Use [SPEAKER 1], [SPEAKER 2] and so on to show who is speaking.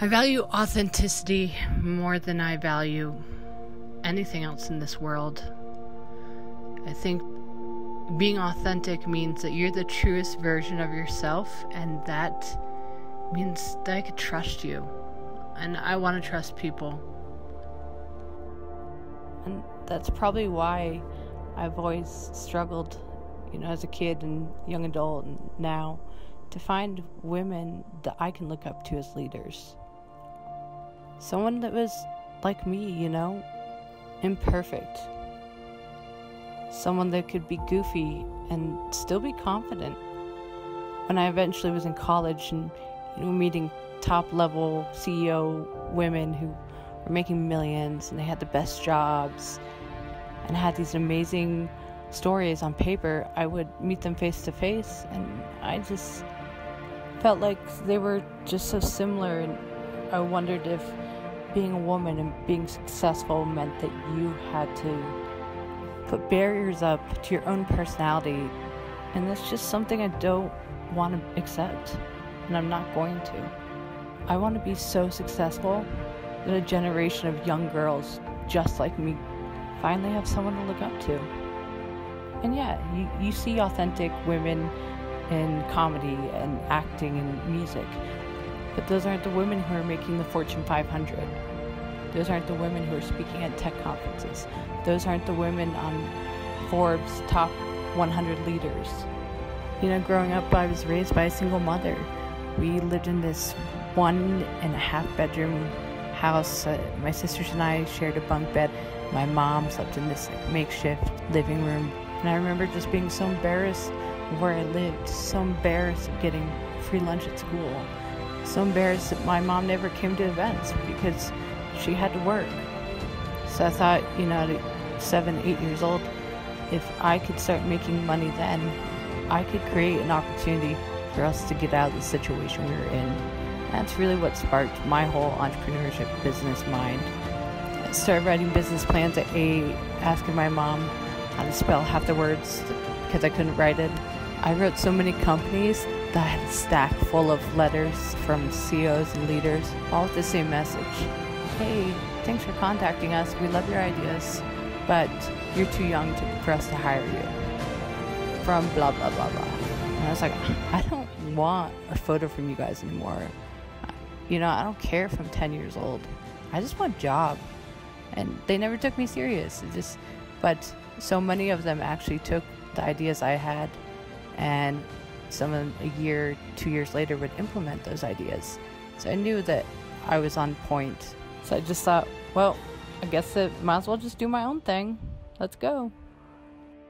[SPEAKER 1] I value authenticity more than I value anything else in this world. I think being authentic means that you're the truest version of yourself, and that means that I could trust you. And I want to trust people. And that's probably why I've always struggled, you know, as a kid and young adult and now to find women that I can look up to as leaders. Someone that was like me, you know, imperfect someone that could be goofy and still be confident. When I eventually was in college and you know meeting top level CEO women who were making millions and they had the best jobs and had these amazing stories on paper, I would meet them face to face and I just felt like they were just so similar and I wondered if being a woman and being successful meant that you had to put barriers up to your own personality. And that's just something I don't want to accept. And I'm not going to. I want to be so successful that a generation of young girls just like me finally have someone to look up to. And yeah, you, you see authentic women in comedy and acting and music, but those aren't the women who are making the Fortune 500. Those aren't the women who are speaking at tech conferences. Those aren't the women on Forbes' top 100 leaders. You know, growing up, I was raised by a single mother. We lived in this one and a half bedroom house. Uh, my sisters and I shared a bunk bed. My mom slept in this makeshift living room. And I remember just being so embarrassed of where I lived, so embarrassed of getting free lunch at school, so embarrassed that my mom never came to events because she had to work. So I thought, you know, at seven, eight years old, if I could start making money then, I could create an opportunity for us to get out of the situation we were in. That's really what sparked my whole entrepreneurship business mind. I started writing business plans at eight, asking my mom how to spell half the words because I couldn't write it. I wrote so many companies I had a stack full of letters from CEOs and leaders, all with the same message hey, thanks for contacting us. We love your ideas, but you're too young to, for us to hire you. From blah, blah, blah, blah. And I was like, I don't want a photo from you guys anymore. You know, I don't care if I'm 10 years old. I just want a job. And they never took me serious. It just, but so many of them actually took the ideas I had and some a year, two years later would implement those ideas. So I knew that I was on point so I just thought, well, I guess I might as well just do my own thing. Let's go.